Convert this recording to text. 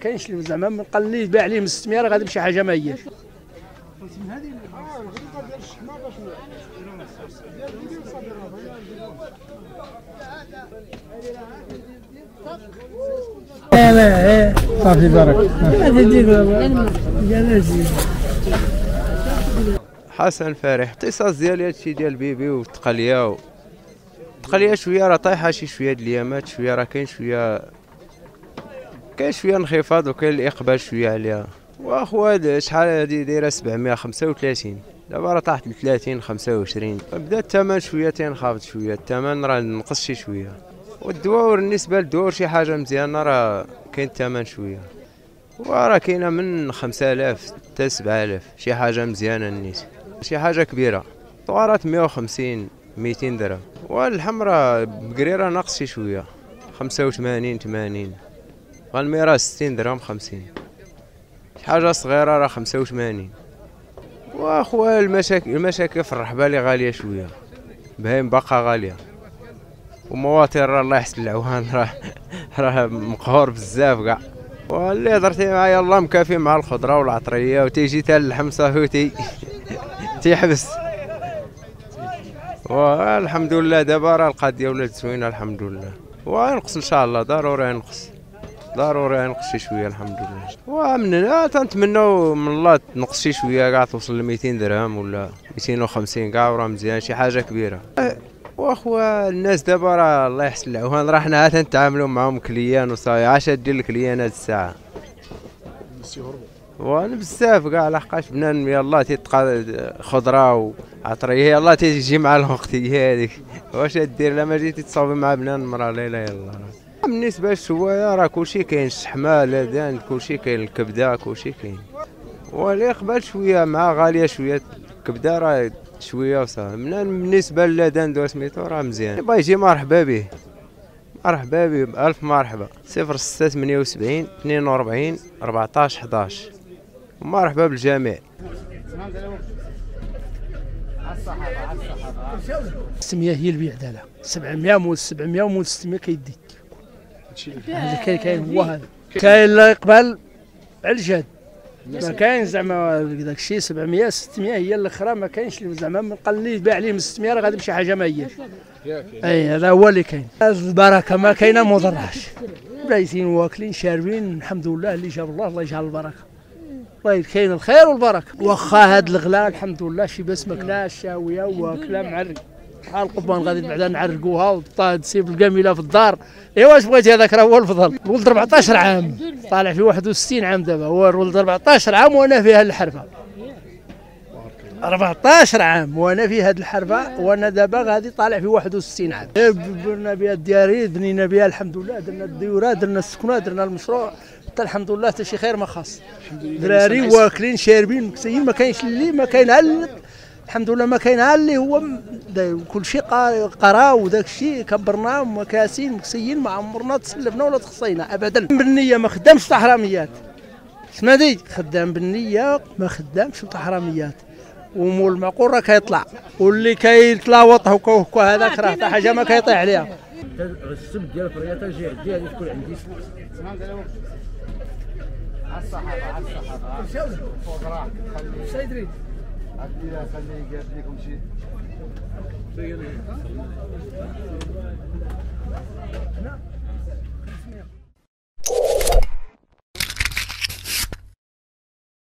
كاينش اللي زعما من قال لي باع ليه من 600 راه غادي بشي حاجة ما هياش صافي بارك حسن فرح الاختصاص ديالي هادشي ديال بيبي والتقليه. التقليه شوية راه طايحة شي شوية د الايامات شوية راه كاين شوية كاين شوية انخفاض وكاين الاقبال شوية عليها. وأخويا شحال هادي دايرة؟ 735 دابا راه طاحت ل 30 25 بدأ الثمن شوية تينخفض شوية. الثمن راه نقص شي شوية. والدواء بالنسبة للدواء شي حاجة مزيانة راه كاين الثمن شوية. وراه كاينة من 5000 حتى 7000 شي حاجة مزيانة النيت. شي حاجة كبيرة. طوارات 150 200 درهم. والحمراء بقريره ناقص شي شوية. 85 80 والميرا 60 درهم 50 شي حاجة صغيرة راه 85 وأخويا المشاكل المشاكل في الرحبه اللي غالية شوية. بهايم باقا غالية. ومواطن راه الله يحسن العوان راه راه مقهور بزاف كاع. واللي هضرتي معايا الله مكافي مع الخضرة والعطرية وتيجي تا اللحم صافي وتي تيحبس. والحمد لله دابا راه القضية ولات زوينة الحمد لله. وينقص إن شاء الله ضروري ينقص. ضروري ينقص شي شوية الحمد لله ومن هنا تنتمناو من الله تنقص شي شوية كاع توصل ل 200 درهم ولا 250 كاع وراه مزيان شي حاجة كبيرة. واخويا الناس دابا راه الله يحسن العوان راه حنا تنتعاملوا معاهم كليان وصاي. عاش دير الكليان هاد الساعة. وأنا بزاف كاع لحقاش بنان يلاه تيتقى خضرة وعطرية يلاه تيجي مع الوقت هذيك واش دير؟ لا ما جيتي تصاوبي مع بنان مرا لا يلا بالنسبة للشوايه راه كلشي كاين الشحمه لادان كلشي كاين الكبدة كلشي كاين. والاقبال شوية مع غالية شوية الكبدة راه شوية وصافي. بالنسبة للادان دو سميتو راه مزيان. بغا يجي مرحبا به. مرحبا به بألف مرحبا. صفر ستة ثمانية وسبعين اثنين وأربعين أربعتاش حداش. مرحبا بالجميع. السميه هي البيع ديالها 700 مول 700 ومول 600 هذا كاين كاين هو هذا. كاين اللي يقبل على الجاد ما كاين زعما داك الشيء 700 600 هي الأخرى ما كاينش زعما من قال لي باع ليه من 600 راه غادي بشي حاجة ما هياش أي هذا هو اللي كاين. البركة ما كاينة ما ضرعش بايتين واكلين شاربين الحمد لله اللي جاب الله الله يجعل البركة. الله كاين الخير والبركة. واخا هاد الغلا الحمد لله شي بس ما كلاش شاوية واكلة معرق. بحال القضبان غادي بعدا نعرقوها وطاد سيب الكامله في الدار. ايوا واش بغيتي هذاك راه هو الفضل ولد 14 عام. طالع في 61 عام دابا. هو ولد 14 عام وأنا في هاد الحرفة. 14 عام وأنا في هاد الحرفة وأنا دابا غادي طالع في 61 عام. بنا بها الدياري بنينا بها الحمد لله درنا الديورات درنا السكنة درنا المشروع. حتى الحمد لله حتى شي خير ما خاص. دراري واكلين شاربين مكسيين ما كاينش اللي ما كاين الحمد لله ما كاين اللي هو كل شيء قرا وداك الشيء كبرناه ومكاسين مكسيين ما عمرنا تسلفنا ولا تخصينا ابدا. بالنية ما خدامش تاع حراميات سمعتي خدام بالنية ما خدامش تاع حراميات ومول المعقول راه كيطلع. واللي كيتلاوط هكا وهكا هذاك راه حتى حاجة ما كيطيح عليها. السب ديال الفرياطه جي عندي هذه تكون عندي. على الصحافه على الصحافه فوق راح خلي سيدري خلي خلي قالت لكم شي هنا